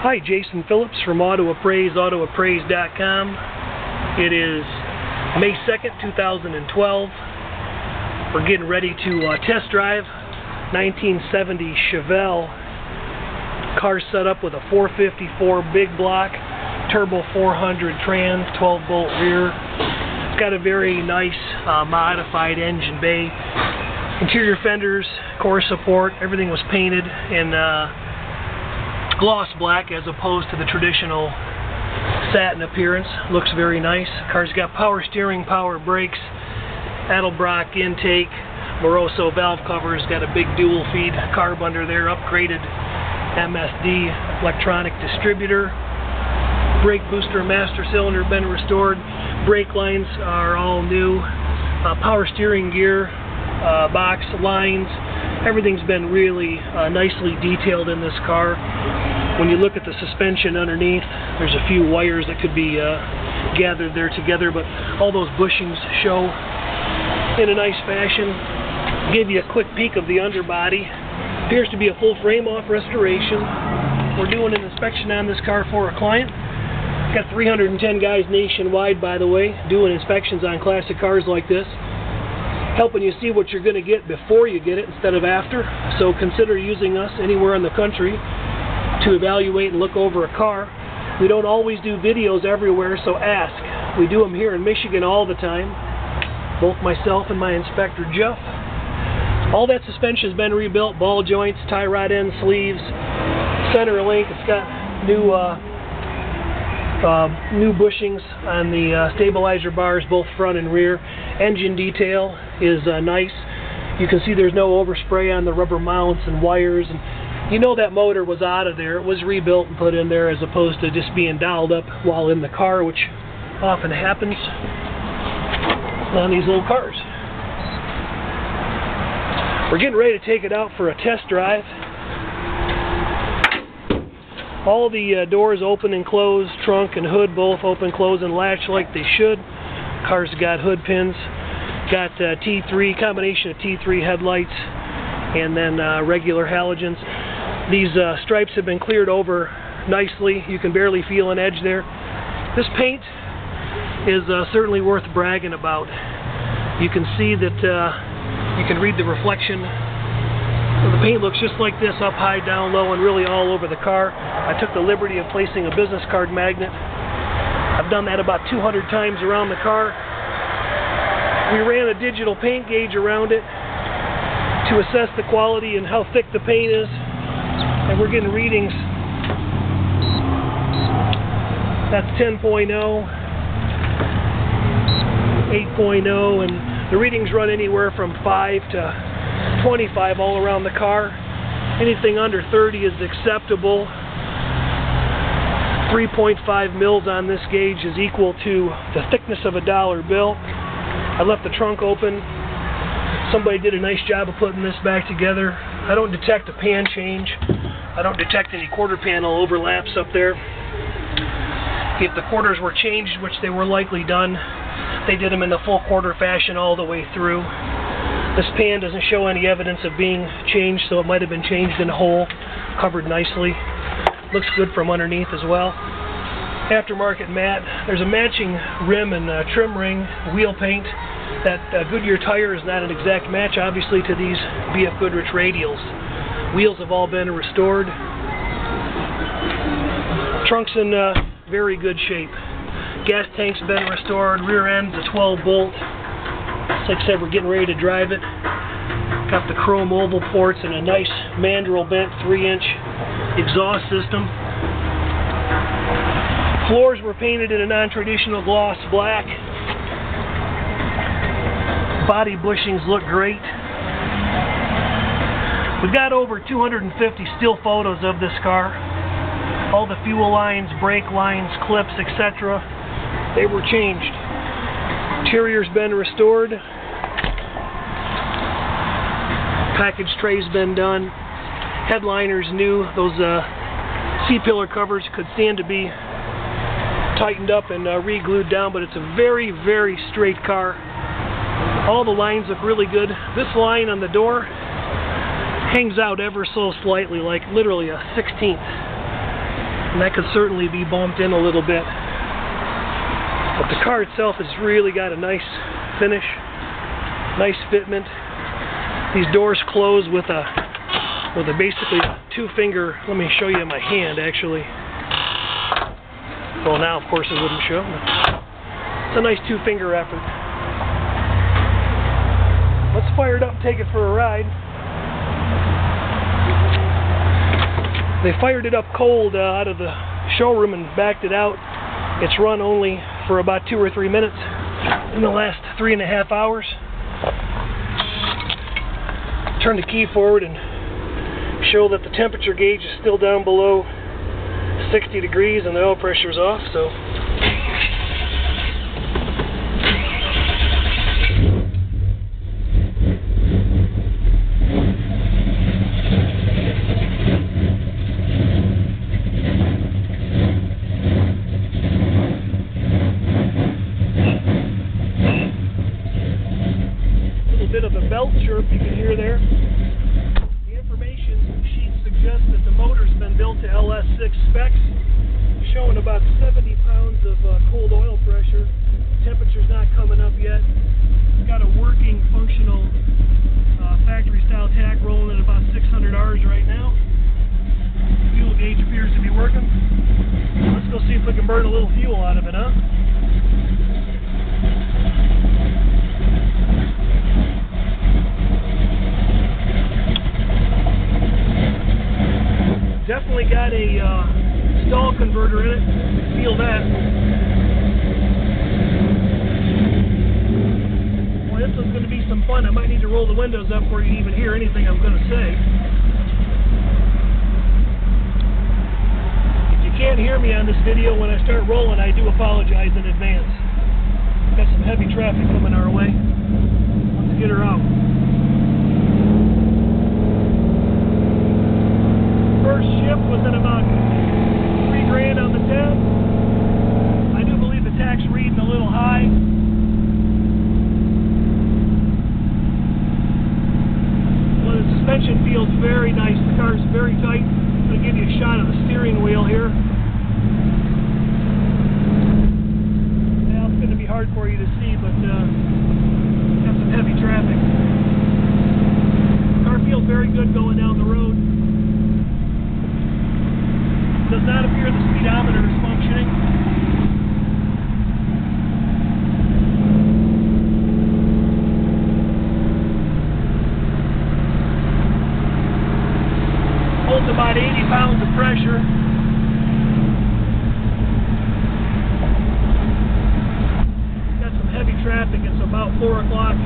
Hi, Jason Phillips from Auto Appraise, autoappraise.com. It is May 2nd, 2012. We're getting ready to uh, test drive 1970 Chevelle. Car set up with a 454 big block, turbo 400 trans, 12 bolt rear. It's got a very nice uh, modified engine bay. Interior fenders, core support, everything was painted and uh, gloss black as opposed to the traditional satin appearance. Looks very nice. Car's got power steering, power brakes, Edelbrock intake, Moroso valve covers, got a big dual feed carb under there, upgraded MSD electronic distributor. Brake booster master cylinder been restored. Brake lines are all new. Uh, power steering gear, uh, box lines, everything's been really uh, nicely detailed in this car. When you look at the suspension underneath, there's a few wires that could be uh, gathered there together, but all those bushings show in a nice fashion. Give you a quick peek of the underbody. Appears to be a full frame-off restoration. We're doing an inspection on this car for a client. Got 310 guys nationwide, by the way, doing inspections on classic cars like this helping you see what you're going to get before you get it instead of after. So consider using us anywhere in the country to evaluate and look over a car. We don't always do videos everywhere, so ask. We do them here in Michigan all the time, both myself and my inspector Jeff. All that suspension has been rebuilt, ball joints, tie rod end sleeves, center link. It's got new uh, uh, new bushings on the uh, stabilizer bars, both front and rear. Engine detail is uh, nice. You can see there's no overspray on the rubber mounts and wires. and You know that motor was out of there. It was rebuilt and put in there as opposed to just being dialed up while in the car, which often happens on these little cars. We're getting ready to take it out for a test drive. All the uh, doors open and close, trunk and hood both open, close, and latch like they should. Car's got hood pins, got uh, T3, combination of T3 headlights, and then uh, regular halogens. These uh, stripes have been cleared over nicely. You can barely feel an edge there. This paint is uh, certainly worth bragging about. You can see that uh, you can read the reflection the paint looks just like this, up high, down low, and really all over the car. I took the liberty of placing a business card magnet. I've done that about 200 times around the car. We ran a digital paint gauge around it to assess the quality and how thick the paint is. We're getting readings. That's 10.0, 8.0, and the readings run anywhere from 5 to 25 all around the car. Anything under 30 is acceptable. 3.5 mils on this gauge is equal to the thickness of a dollar bill. I left the trunk open. Somebody did a nice job of putting this back together. I don't detect a pan change. I don't detect any quarter panel overlaps up there. If the quarters were changed, which they were likely done, they did them in the full quarter fashion all the way through. This pan doesn't show any evidence of being changed, so it might have been changed in whole, covered nicely. Looks good from underneath as well. Aftermarket mat. There's a matching rim and uh, trim ring, wheel paint. That uh, Goodyear tire is not an exact match, obviously, to these BF Goodrich radials. Wheels have all been restored. Trunk's in uh, very good shape. Gas tank's been restored. Rear end's a 12 bolt. Like I said, we're getting ready to drive it. Got the chrome oval ports and a nice mandrel bent 3-inch exhaust system. Floors were painted in a non-traditional gloss black. Body bushings look great. We've got over 250 still photos of this car. All the fuel lines, brake lines, clips, etc. They were changed. Interior's been restored. Package tray's been done. Headliner's new. Those uh, C-pillar covers could stand to be tightened up and uh, re-glued down, but it's a very, very straight car. All the lines look really good. This line on the door hangs out ever so slightly, like literally a 16th. and that could certainly be bumped in a little bit. But the car itself has really got a nice finish, nice fitment. These doors close with a with a basically two finger. Let me show you my hand actually. Well, now of course it wouldn't show. It's a nice two finger effort. Let's fire it up, take it for a ride. They fired it up cold uh, out of the showroom and backed it out. It's run only for about two or three minutes in the last three and a half hours. Turn the key forward and show that the temperature gauge is still down below 60 degrees and the oil pressure is off. So bit of a belt chirp you can hear there. The information sheet suggests that the motor's been built to LS6 specs, showing about 70 pounds of uh, cold oil pressure. Temperature's not coming up yet. It's got a working, functional uh, factory-style tach rolling at about 600 Rs right now. Fuel gauge appears to be working. Let's go see if we can burn a little fuel out of it, huh? definitely got a uh, stall converter in it. Feel that. Well, this is going to be some fun. I might need to roll the windows up where you even hear anything I'm going to say. If you can't hear me on this video when I start rolling, I do apologize in advance. Got some heavy traffic coming our way. Let's get her out. first ship was at about three grand on the tach. I do believe the tach's reading a little high. Well, the suspension feels very nice. The car's very tight. I'm going to give you a shot of the steering wheel here. Now it's going to be hard for you to see, but uh, got some heavy traffic. Car feels very good going down the road does not appear the speedometer is functioning. About 80 pounds of pressure. Got some heavy traffic. It's about 4 o'clock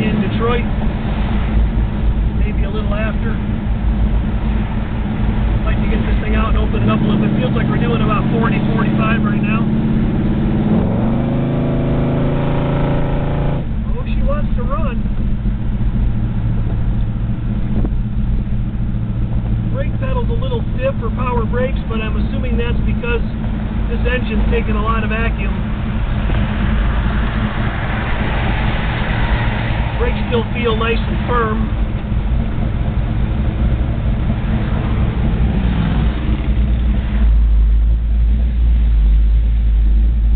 in Detroit. Maybe a little after like to get this thing out and open it up a little bit. Feels like we're doing about 40, 45 right now. Oh, she wants to run. Brake pedal's a little stiff for power brakes, but I'm assuming that's because this engine's taking a lot of vacuum. Brakes still feel nice and firm.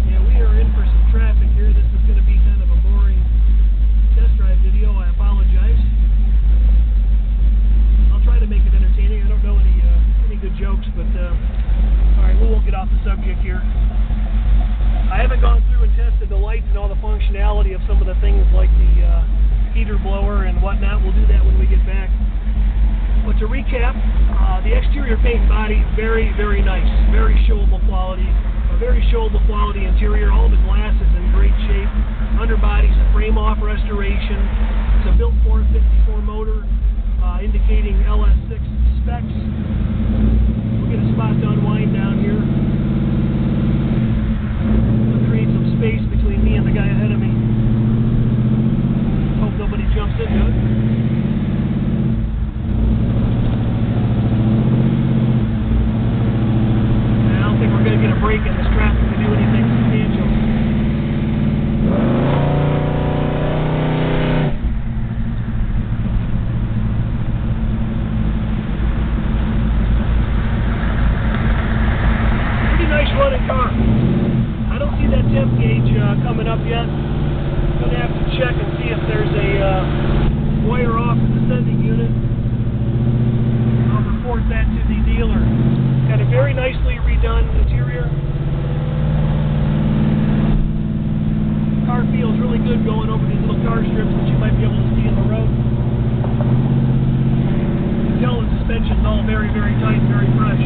Yeah, we are in for some traffic here. This is going to be kind of a boring test drive video. I apologize. I'll try to make it entertaining. I don't know any uh, any good jokes, but uh, all right, we won't get off the subject here. I haven't gone through and tested the lights and all the functionality of some of the things like the uh, heater blower and whatnot. We'll do that when we get back. But to recap, uh, the exterior paint body, very, very nice. Very showable quality. A very showable quality interior. All the glass is in great shape. Underbody's a frame-off restoration. It's a built 454 motor uh, indicating LS6 specs. We'll get a spot to all very, very tight, very fresh.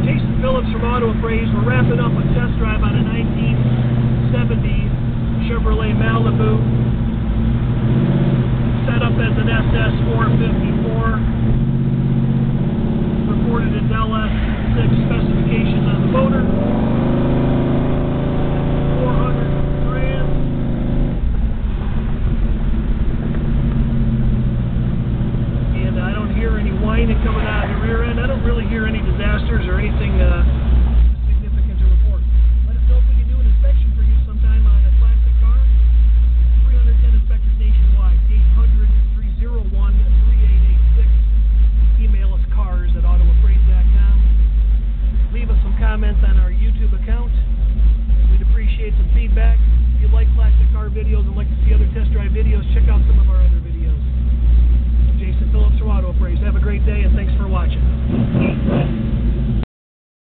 Jason Phillips from Auto Appraise. We're wrapping up a test drive on a 1970 Chevrolet Malibu set up as an SS454 reported in LS6 specifications on the motor.